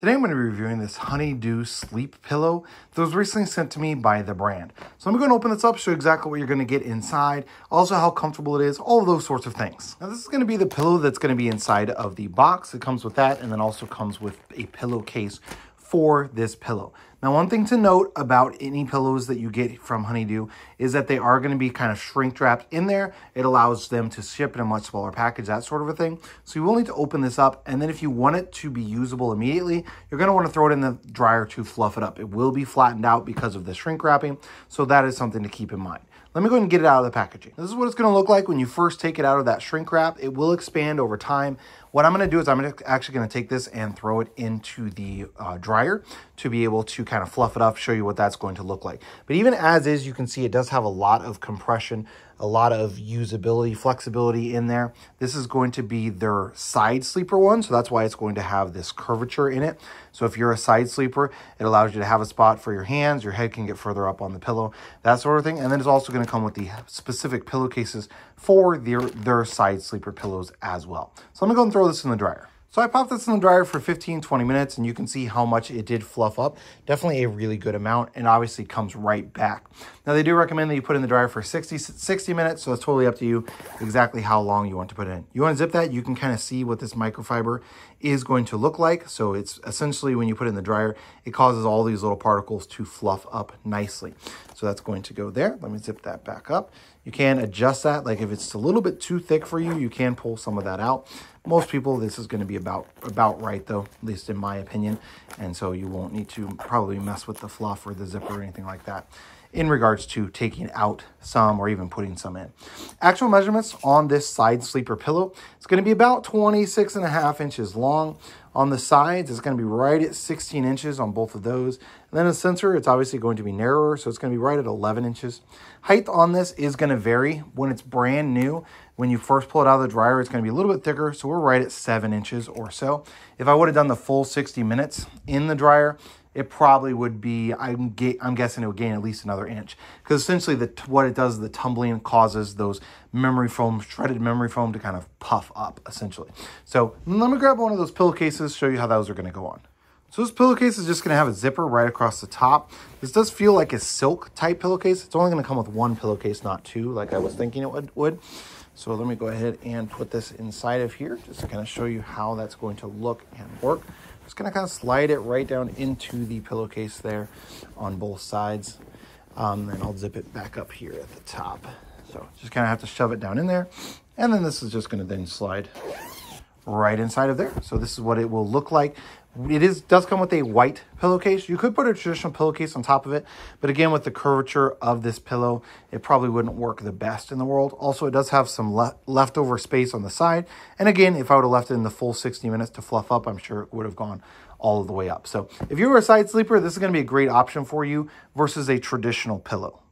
Today I'm going to be reviewing this Honeydew Sleep Pillow that was recently sent to me by the brand. So I'm going to open this up, show you exactly what you're going to get inside, also how comfortable it is, all those sorts of things. Now this is going to be the pillow that's going to be inside of the box. It comes with that and then also comes with a pillowcase for this pillow. Now, one thing to note about any pillows that you get from Honeydew is that they are going to be kind of shrink wrapped in there. It allows them to ship in a much smaller package, that sort of a thing. So you will need to open this up. And then if you want it to be usable immediately, you're going to want to throw it in the dryer to fluff it up. It will be flattened out because of the shrink wrapping. So that is something to keep in mind. Let me go ahead and get it out of the packaging. This is what it's going to look like when you first take it out of that shrink wrap. It will expand over time. What I'm going to do is I'm actually going to take this and throw it into the uh, dryer to be able to kind of fluff it up, show you what that's going to look like. But even as is, you can see it does have a lot of compression, a lot of usability, flexibility in there. This is going to be their side sleeper one, so that's why it's going to have this curvature in it. So if you're a side sleeper, it allows you to have a spot for your hands, your head can get further up on the pillow, that sort of thing. And then it's also going to come with the specific pillowcases for their, their side sleeper pillows as well. So I'm going to go and throw this in the dryer. So I popped this in the dryer for 15, 20 minutes and you can see how much it did fluff up. Definitely a really good amount and obviously comes right back. Now they do recommend that you put in the dryer for 60, 60 minutes, so it's totally up to you exactly how long you want to put in. You want to zip that, you can kind of see what this microfiber is going to look like. So it's essentially when you put it in the dryer, it causes all these little particles to fluff up nicely. So that's going to go there. Let me zip that back up. You can adjust that. Like if it's a little bit too thick for you, you can pull some of that out. Most people, this is going to be about, about right though, at least in my opinion. And so you won't need to probably mess with the fluff or the zipper or anything like that in regards to taking out some or even putting some in. Actual measurements on this side sleeper pillow, it's going to be about 26 and a half inches long. On the sides, it's going to be right at 16 inches on both of those. And then the sensor, it's obviously going to be narrower, so it's going to be right at 11 inches. Height on this is going to vary. When it's brand new, when you first pull it out of the dryer, it's going to be a little bit thicker, so we're right at 7 inches or so. If I would have done the full 60 minutes in the dryer, it probably would be, I'm, I'm guessing it would gain at least another inch. Because essentially the, what it does, the tumbling causes those memory foam, shredded memory foam to kind of puff up, essentially. So let me grab one of those pillowcases, show you how those are going to go on. So this pillowcase is just going to have a zipper right across the top. This does feel like a silk type pillowcase. It's only going to come with one pillowcase, not two, like I was thinking it would. So let me go ahead and put this inside of here, just to kind of show you how that's going to look and work. Just gonna kind of slide it right down into the pillowcase there on both sides. Um, and I'll zip it back up here at the top. So just kind of have to shove it down in there. And then this is just gonna then slide right inside of there. So this is what it will look like it is does come with a white pillowcase. You could put a traditional pillowcase on top of it, but again, with the curvature of this pillow, it probably wouldn't work the best in the world. Also, it does have some le leftover space on the side. And again, if I would have left it in the full 60 minutes to fluff up, I'm sure it would have gone all the way up. So if you were a side sleeper, this is going to be a great option for you versus a traditional pillow.